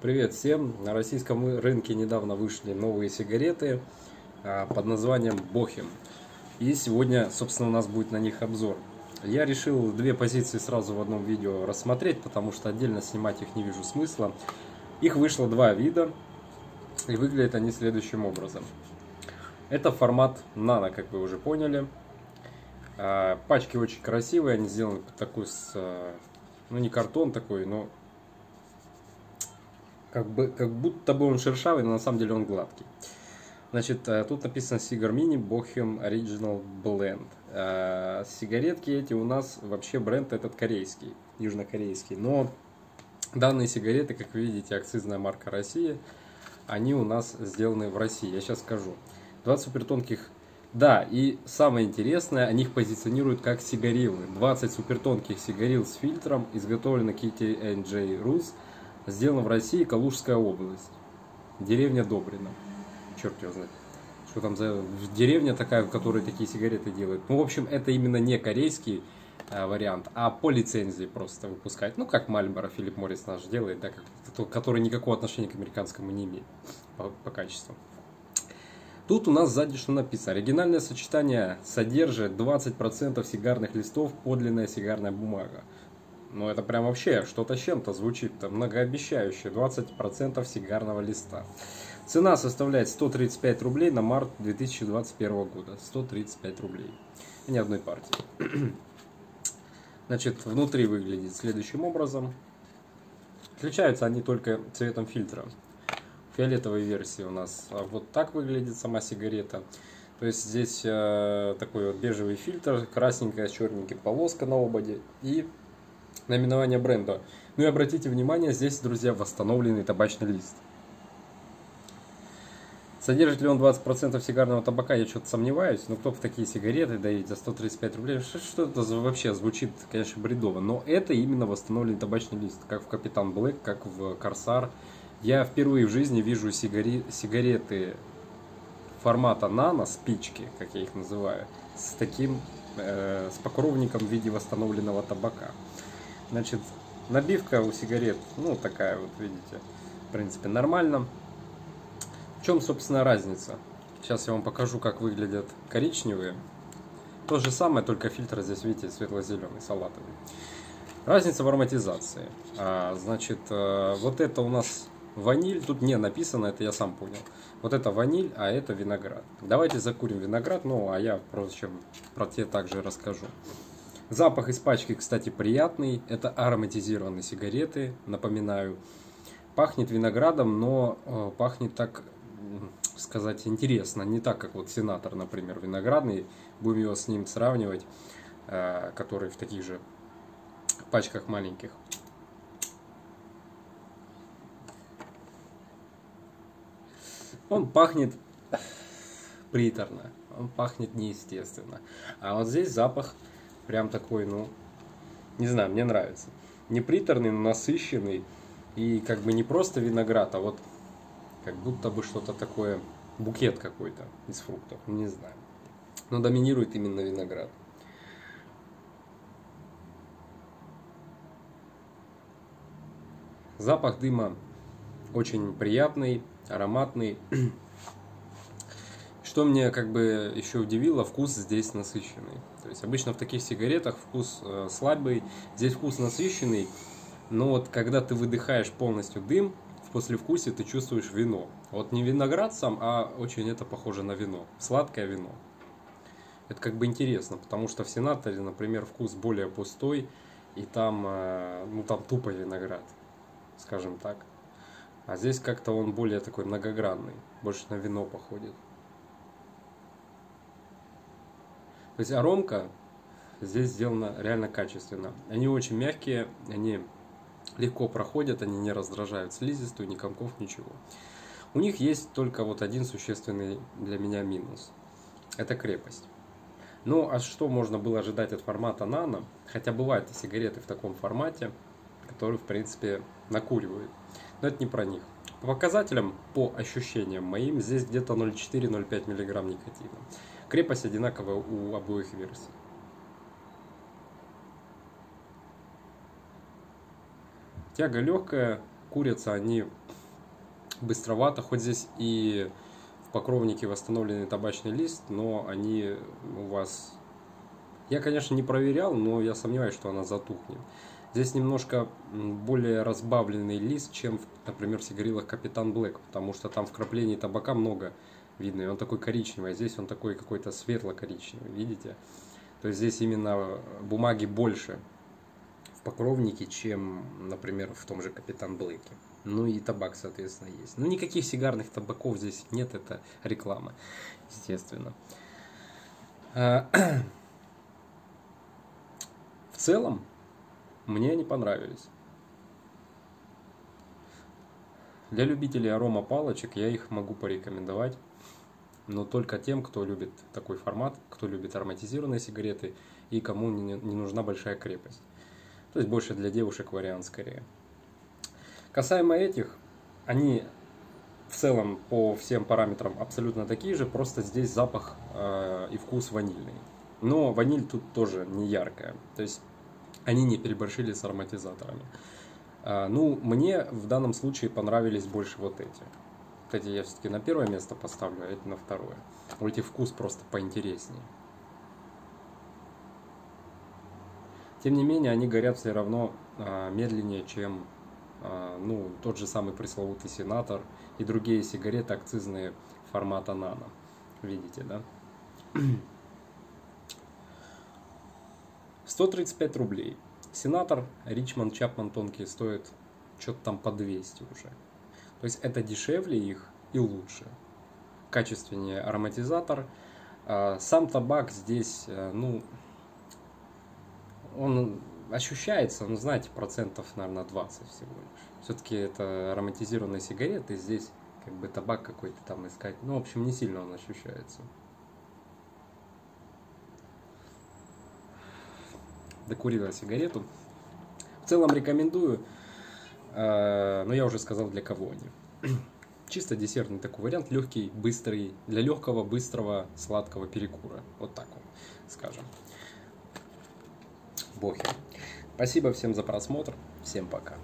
Привет всем! На российском рынке недавно вышли новые сигареты а, под названием Бохим. И сегодня, собственно, у нас будет на них обзор. Я решил две позиции сразу в одном видео рассмотреть, потому что отдельно снимать их не вижу смысла. Их вышло два вида, и выглядят они следующим образом. Это формат нано, как вы уже поняли. А, пачки очень красивые, они сделаны такой с, а, ну не картон такой, но как, бы, как будто бы он шершавый, но на самом деле он гладкий. Значит, э, тут написано Cigar Mini Bohem Original Blend. Сигаретки эти у нас вообще бренд этот корейский, южнокорейский. Но данные сигареты, как вы видите, акцизная марка России, они у нас сделаны в России. Я сейчас скажу. 20 супертонких да, и самое интересное, они их позиционируют как сигарилы. 20 супертонких сигарил с фильтром, изготовлено Kitty NJ Rus – Сделано в России, Калужская область. Деревня Добрина. Черт его знает. Что там за деревня такая, в которой такие сигареты делают. Ну, в общем, это именно не корейский э, вариант, а по лицензии просто выпускать. Ну, как Мальборо Филипп Моррис наш делает, да, как, который никакого отношения к американскому не имеет по, по качеству. Тут у нас сзади что написано. Оригинальное сочетание содержит 20% сигарных листов, подлинная сигарная бумага. Ну, это прям вообще что-то чем-то звучит, многообещающе. 20% сигарного листа. Цена составляет 135 рублей на март 2021 года. 135 рублей. Ни одной партии. Значит, внутри выглядит следующим образом. Отличаются они только цветом фильтра. В фиолетовой версии у нас вот так выглядит сама сигарета. То есть здесь э, такой вот бежевый фильтр, красненькая с черненьким полоска на ободе и наименование бренда. Ну и обратите внимание, здесь, друзья, восстановленный табачный лист. Содержит ли он 20% сигарного табака, я что-то сомневаюсь. Но кто в такие сигареты дает за 135 рублей? Что, что это вообще звучит, конечно, бредово. Но это именно восстановленный табачный лист. Как в Капитан Блэк, как в Корсар. Я впервые в жизни вижу сигари, сигареты формата нано, спички, как я их называю, с таким, э, с покровником в виде восстановленного табака. Значит, набивка у сигарет, ну, такая вот, видите, в принципе, нормально. В чем, собственно, разница? Сейчас я вам покажу, как выглядят коричневые. То же самое, только фильтр здесь, видите, светло-зеленый, салатовый. Разница в ароматизации. А, значит, э, вот это у нас ваниль, тут не написано, это я сам понял. Вот это ваниль, а это виноград. Давайте закурим виноград, ну, а я, впрочем, про те также расскажу. Запах из пачки, кстати, приятный. Это ароматизированные сигареты, напоминаю. Пахнет виноградом, но э, пахнет так, сказать, интересно. Не так, как вот сенатор, например, виноградный. Будем его с ним сравнивать, э, который в таких же пачках маленьких. Он пахнет приторно, он пахнет неестественно. А вот здесь запах прям такой, ну, не знаю, мне нравится. Не приторный, но насыщенный. И как бы не просто виноград, а вот как будто бы что-то такое, букет какой-то из фруктов, не знаю. Но доминирует именно виноград. Запах дыма очень приятный, ароматный. Что мне как бы еще удивило, вкус здесь насыщенный. То есть обычно в таких сигаретах вкус э, слабый, здесь вкус насыщенный, но вот когда ты выдыхаешь полностью дым, в послевкусии ты чувствуешь вино. Вот не виноград сам, а очень это похоже на вино, сладкое вино. Это как бы интересно, потому что в сенаторе, например, вкус более пустой, и там, э, ну там тупо виноград, скажем так. А здесь как-то он более такой многогранный, больше на вино походит. То есть аромка здесь сделана реально качественно. Они очень мягкие, они легко проходят, они не раздражают слизистую, ни комков, ничего. У них есть только вот один существенный для меня минус. Это крепость. Ну, а что можно было ожидать от формата нано? Хотя бывают и сигареты в таком формате, которые, в принципе, накуривают. Но это не про них. По показателям, по ощущениям моим, здесь где-то 0,4-0,5 мг никотина. Крепость одинаковая у обоих версий. Тяга легкая, курятся они быстровато, хоть здесь и в покровнике восстановленный табачный лист, но они у вас... Я, конечно, не проверял, но я сомневаюсь, что она затухнет. Здесь немножко более разбавленный лист, чем, например, в сигарилах Капитан Блэк, потому что там вкраплений табака много видно, и он такой коричневый, а здесь он такой какой-то светло-коричневый, видите? То есть здесь именно бумаги больше в покровнике, чем, например, в том же Капитан Блэке. Ну и табак, соответственно, есть. Ну никаких сигарных табаков здесь нет, это реклама, естественно. А, в целом, мне они понравились. Для любителей арома палочек я их могу порекомендовать, но только тем, кто любит такой формат, кто любит ароматизированные сигареты и кому не, не нужна большая крепость. То есть больше для девушек вариант скорее. Касаемо этих, они в целом по всем параметрам абсолютно такие же, просто здесь запах э, и вкус ванильный. Но ваниль тут тоже не яркая. То есть они не переборщили с ароматизаторами. А, ну, мне в данном случае понравились больше вот эти. Вот эти я все-таки на первое место поставлю, а эти на второе. У этих вкус просто поинтереснее. Тем не менее, они горят все равно а, медленнее, чем а, ну, тот же самый пресловутый сенатор и другие сигареты акцизные формата нано. Видите, да? 135 рублей. Сенатор Ричмонд Чапман тонкий стоит что-то там по 200 уже. То есть это дешевле их и лучше. Качественнее ароматизатор. А, сам табак здесь, э, ну, он ощущается, ну, знаете, процентов, наверное, 20 всего лишь. Все-таки это ароматизированные сигареты, здесь как бы табак какой-то там искать. Ну, в общем, не сильно он ощущается. докурила сигарету. В целом рекомендую, но я уже сказал для кого они. Чисто десертный такой вариант, легкий, быстрый, для легкого, быстрого, сладкого перекура. Вот так вот, скажем. Бохи. Спасибо всем за просмотр. Всем пока.